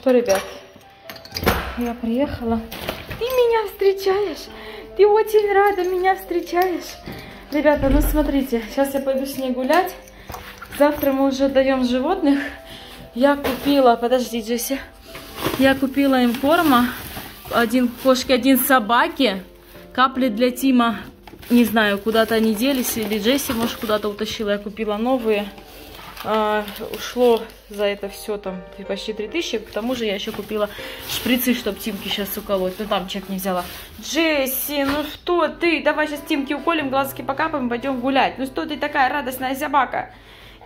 Что, ребят, я приехала. Ты меня встречаешь? Ты очень рада меня встречаешь? Ребята, ну смотрите, сейчас я пойду с ней гулять. Завтра мы уже даем животных. Я купила, подожди, Джесси. Я купила им корма. Один кошки, один собаки. Капли для Тима. Не знаю, куда-то они делись. Или Джесси, может, куда-то утащила. Я купила новые. А, ушло за это все там почти 3000. К тому же я еще купила шприцы, чтобы Тимки сейчас уколоть. Ну там чек не взяла. Джесси, ну что ты? Давай сейчас Тимки уколем, глазки покапаем, пойдем гулять. Ну что ты такая радостная собака?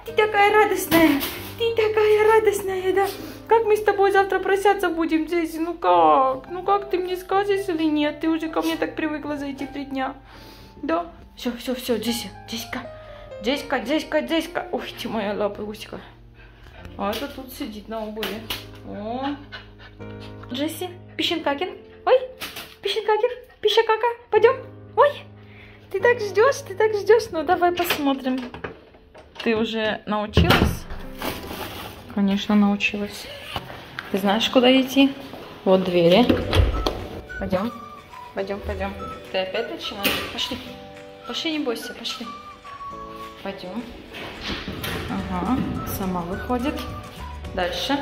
Ты такая радостная. Ты такая радостная, да? Как мы с тобой завтра прощаться будем, Джесси? Ну как? Ну как ты мне скажешь или нет? Ты уже ко мне так привыкла за эти три дня. Да? Все, все, все, Джесси, Джессика. Джессика, Джессика, Джессика. Ой, ты моя лапа. А это тут сидит на обуви. О. Джесси, Пищенкакин. Ой, Пищенкакин, Пищакака. Пойдем. Ой, ты так ждешь, ты так ждешь. Ну, давай посмотрим. Ты уже научилась? Конечно, научилась. Ты знаешь, куда идти? Вот двери. Пойдем. Пойдем, пойдем. Ты опять начинаешь? Пошли. Пошли, не бойся, пошли. Пойдем. Ага, сама выходит. Дальше.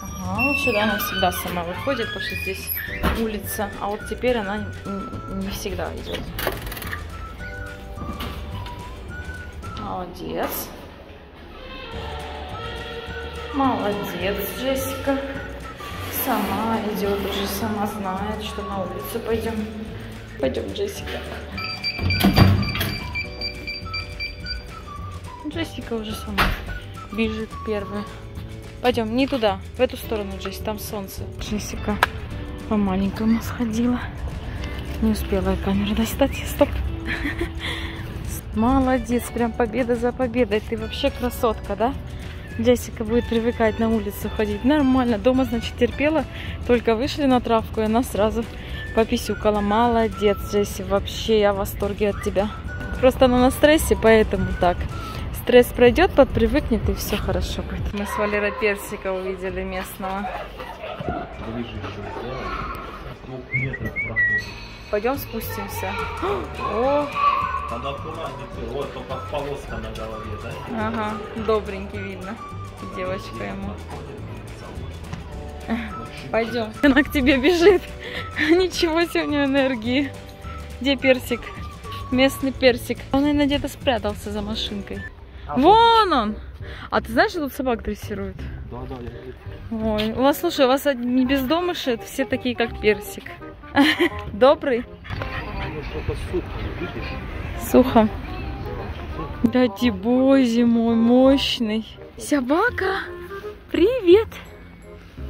Ага, вот сюда она всегда сама выходит, потому что здесь улица. А вот теперь она не всегда идет. Молодец. Молодец, Джессика. Сама идет, уже сама знает, что на улицу пойдем. Пойдем, Джессика. Джессика уже сама бежит первая. Пойдем, не туда, в эту сторону, Джесси, там солнце. Джессика по маленькому сходила. Не успела я камеру достать. Стоп. Молодец, прям победа за победой. Ты вообще красотка, да? Джессика будет привыкать на улицу ходить. Нормально. Дома, значит, терпела. Только вышли на травку, и она сразу пописюкала. Молодец, Джесси. Вообще я в восторге от тебя. Просто она на стрессе, поэтому так. Стресс пройдет, подпривыкнет, и все хорошо будет. Мы с Валерой Персика увидели местного. Пойдем спустимся. О, Там аккуратненько, вот только полоска на голове, да? ага, добренький видно. Девочка ему. Пойдем. Она к тебе бежит. Ничего нее энергии. Где персик? Местный персик. Он, наверное, где-то спрятался за машинкой. Вон он! А ты знаешь, что тут собак дрессируют? Да, да, я. Ой, у вас, слушай, у вас одни бездомыши, все такие, как персик. Добрый? Сухо. Да ты боже мой, мощный. Собака, привет.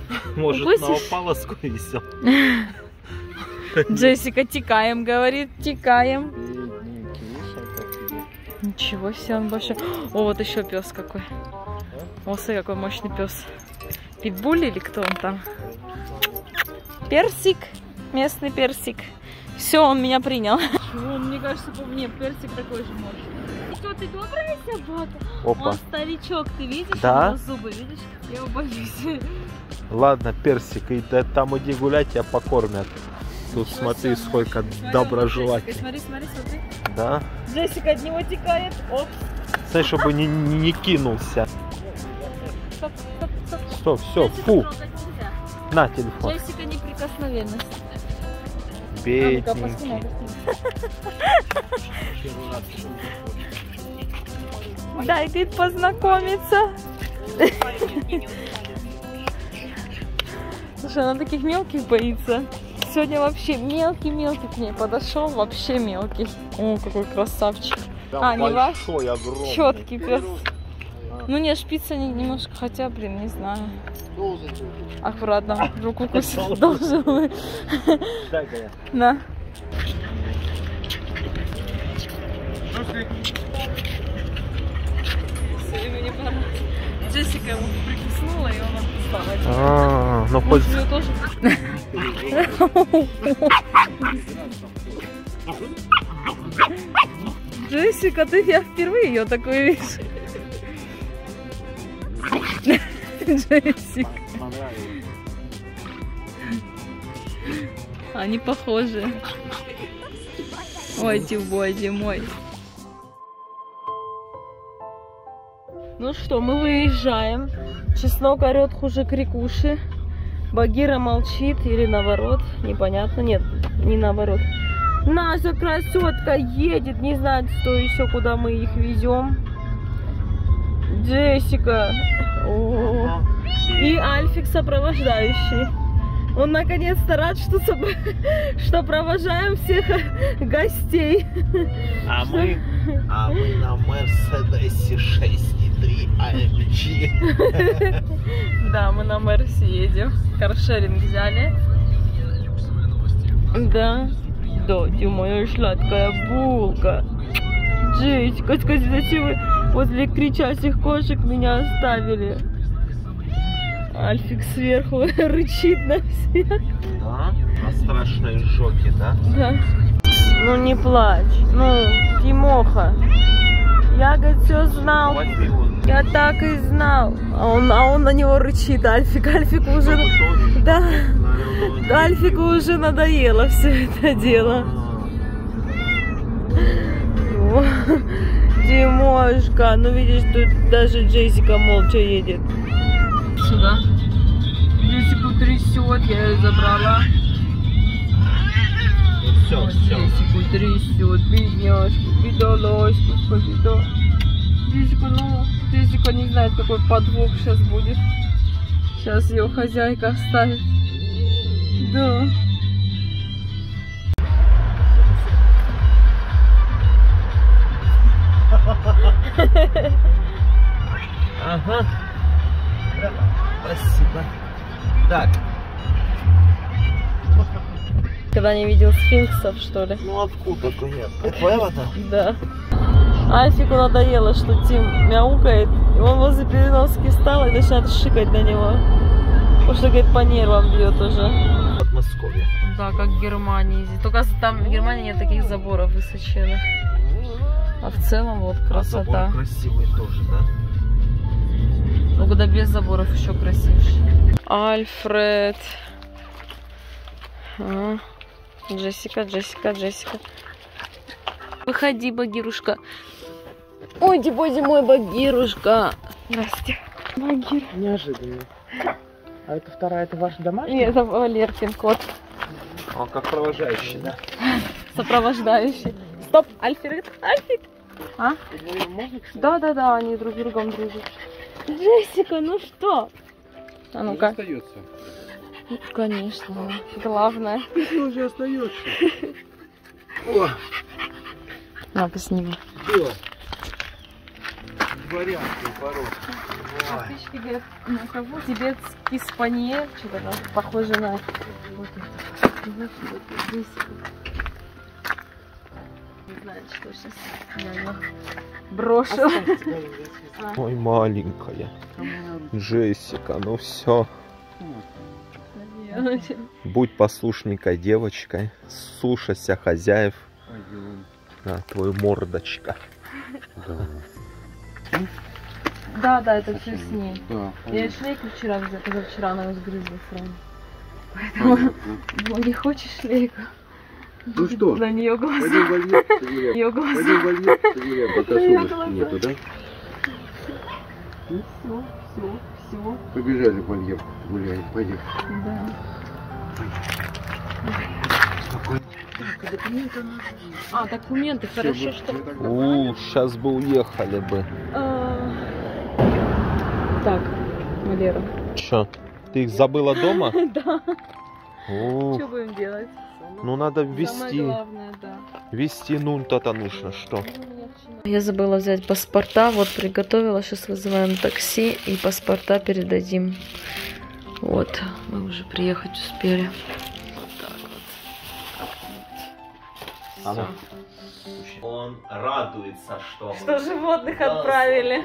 Может, Укусишь? на опалоску висел. Джессика, текаем, говорит, текаем. Ничего себе, он большой. О, вот еще пес какой. О, смотри, какой мощный пес. Питбуль или кто он там? Персик. Местный персик. Все, он меня принял. Он, мне кажется, по мне персик такой же мощный. Что, ты добрая собака? Опа. Он старичок, ты видишь? Да? У него зубы, видишь? Я его боюсь. Ладно, персик, и да, там иди гулять, тебя покормят. Тут смотри, сколько доброжелателей. Смотри, смотри, смотри. Да? Джессика от него текает. Оп. Смотри, чтобы не, не, кинулся. Стоп, стоп, стоп. Что, все, Джессика фу, на телефон. Джессика неприкосновенность. А Бедненький. посмотри. Дай, говорит, познакомиться. Слушай, она таких мелких боится. Сегодня вообще мелкий-мелкий к ней подошел, вообще мелкий. О, какой красавчик. Да, А, не ваш? огромный. Четкий пес. Ну не, шпица не- немножко, хотя, блин, не знаю. Аккуратно, руку укусить должен. Дай-ка я. На. Джессика ему прикуснула, и он отстал. Ну хоть. Джессика, ты я впервые ее такую вижу. Джессик. Они похожи. Ой, ты боже мой. Ну что, мы выезжаем. Чеснок орет хуже крикуши. Багира молчит или наоборот, непонятно. Нет, не наоборот. Наша красотка едет, не знает, что еще, куда мы их везем. Джессика. О. И Альфик сопровождающий. Он наконец-то рад, что, соб- что провожаем всех гостей. А мы, а мы на Мерседесе 6.3 AMG. Да, мы на Мерси едем. Каршеринг взяли. Да. Да, ты моя сладкая булка. Джессика, скажи, зачем вы возле кричащих кошек меня оставили? Альфик сверху рычит на всех. Да? А страшные жоки, да? Да. Ну не плачь. Ну, Тимоха. Я, говорит, все знал. Я так и знал. А он, а он на него рычит, Альфик. Альфик уже... Да. Альфику уже надоело все это дело. Димошка, ну видишь, тут даже Джессика молча едет. Сюда. Джессику трясет, я ее забрала. Все, все. Джессику трясет, бедняжку, бедолочку, скажи, да. Джессика, ну, Джессика не знает, какой подвох сейчас будет. Сейчас ее хозяйка оставит. Да. Ага. Спасибо. Так, Когда не видел сфинксов, что ли? ну откуда-то я? Это Да. Альфику надоело, что Тим мяукает. И он возле переноски встал и начинает шикать на него. Потому что, говорит, по нервам бьет уже. Подмосковье. Да, как в Германии. Только там в Германии нет таких заборов высоченных. А в целом вот А красота. красивый тоже, да? Ну, когда без заборов еще красивше. Альфред. А, Джессика, Джессика, Джессика. Выходи, Багирушка. Ой, боже мой, Багирушка. Настя. Багир. Неожиданно. А это вторая, это ваш домашний? Нет, это Валеркин кот. Он как провожающий, да? Сопровождающий. Стоп, Альфред. Альфик. А? Да, да, да, они друг с другом дружат. Джессика, ну что? А ну-ка. остается. Конечно, главное. уже остается. О, На, поснимай. дело. Дворянский порог. Подписчики говорят, на кого? Тибетский спанье, что-то там похоже на вот это. Вот, вот, здесь. Не знаю, что сейчас я ее брошу. Ой, маленькая. Джессика, ну все. Будь послушненькой девочкой. Слушайся хозяев. Да, твою мордочка. Да, да, это все с ней. Да. Я шлейку вчера взяла, позавчера она ее сгрызла сразу. Поэтому, ну, не хочешь шлейку? Ну что? На нее глаза. Пойдем вольер. Ее глаза. Пойдем вольер, пока глаза. нету, да? Все, все, все. Побежали вольер гулять, пойдем. Да. А, документы, хорошо, что... У, сейчас бы уехали бы. А, Так, Валера. Че, ты их забыла дома? Да. Что будем делать? ну надо Самое ввести. главное, да. Ввести нуль-то нужно, что? Я забыла взять паспорта, вот приготовила, сейчас вызываем такси и паспорта передадим. Вот, мы уже приехать успели. Вот так вот. Он радуется, что... Что животных Да, отправили.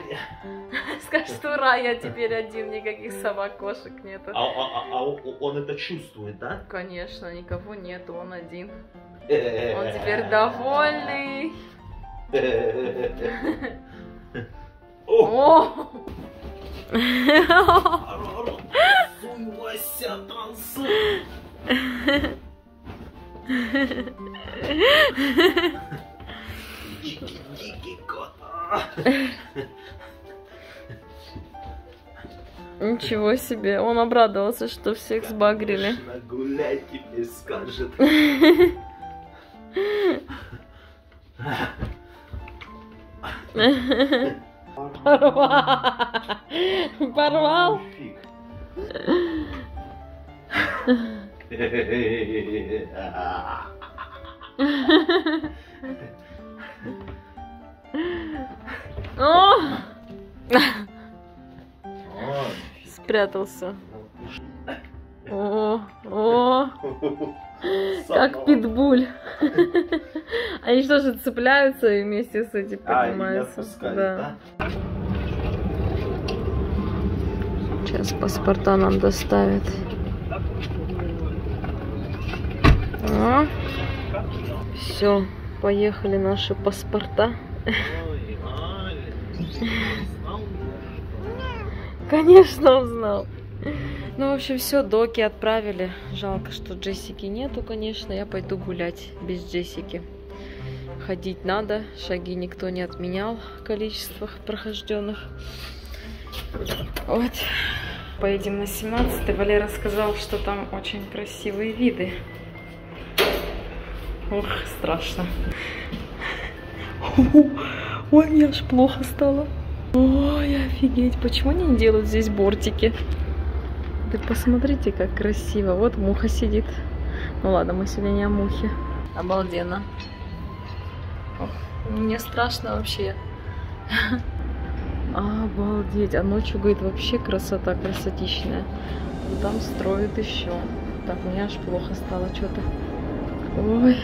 Скажет, ура, я теперь один, никаких собак, кошек нету. А, а- а он это чувствует, да? Конечно, никого нету, он один. Он теперь довольный. О, О! Вася, танцуй! Дикий, дикий кот. Ничего себе, он обрадовался, что всех сбагрили. Гулять теперь скажет. Порвал. Порвал. О, спрятался. О, о, как питбуль. Они что же цепляются и вместе с этим А, поднимаются? отпускают, да. да? Сейчас паспорта нам доставят. Все, поехали наши паспорта. Конечно, узнал. Ну, в общем, все, доки отправили. Жалко, что Джессики нету, конечно. Я пойду гулять без Джессики. Ходить надо, шаги никто не отменял в количествах прохожденных. Вот. Поедем на 17 Валера сказал, что там очень красивые виды. Ух, страшно. Ой, мне аж плохо стало. Ой, офигеть, почему они не делают здесь бортики? Ты посмотрите, как красиво. Вот муха сидит. Ну ладно, мы сегодня не о мухе. Обалденно. Ох, мне страшно вообще. Обалдеть. А ночью, говорит, вообще красота красотищная. Вот там строят еще. Так, мне аж плохо стало что-то. Ой,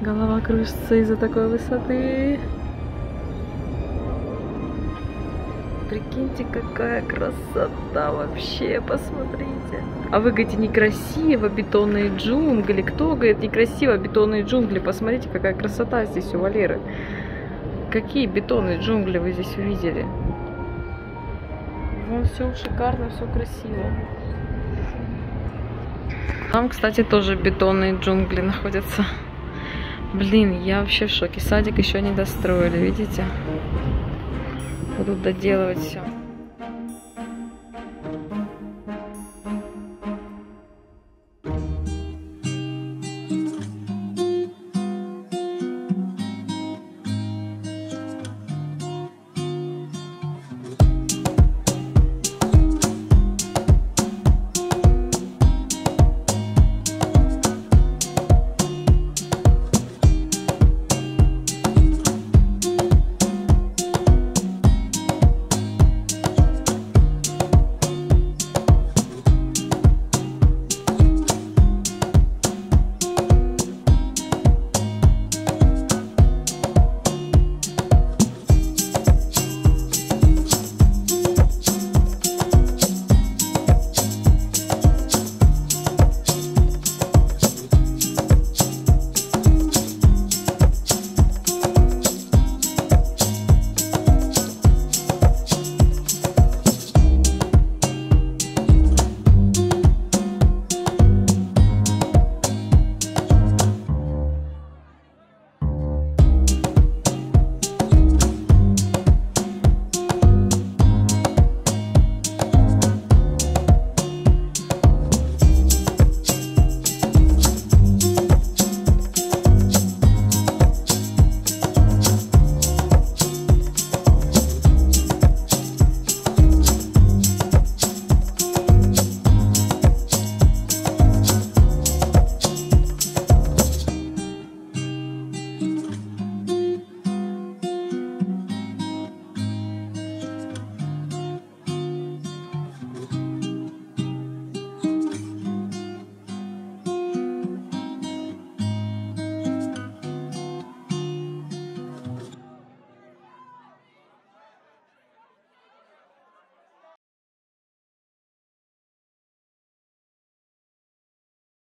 голова кружится из-за такой высоты. Прикиньте, какая красота вообще, посмотрите. А вы говорите, некрасиво, бетонные джунгли. Кто говорит, некрасиво, бетонные джунгли? Посмотрите, какая красота здесь у Валеры. Какие бетонные джунгли вы здесь увидели? Вон все шикарно, все красиво. Там, кстати, тоже бетонные джунгли находятся. Блин, я вообще в шоке. Садик еще не достроили, видите? Будут доделывать все.